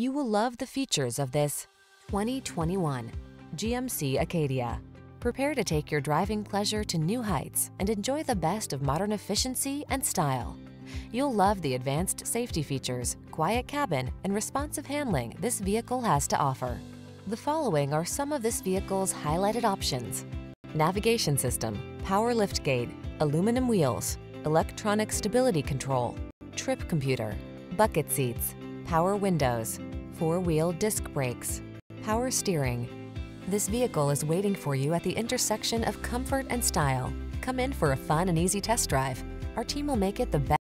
You will love the features of this 2021 GMC Acadia. Prepare to take your driving pleasure to new heights and enjoy the best of modern efficiency and style. You'll love the advanced safety features, quiet cabin, and responsive handling this vehicle has to offer. The following are some of this vehicle's highlighted options. Navigation system, power liftgate, aluminum wheels, electronic stability control, trip computer, bucket seats, power windows, four-wheel disc brakes, power steering. This vehicle is waiting for you at the intersection of comfort and style. Come in for a fun and easy test drive. Our team will make it the best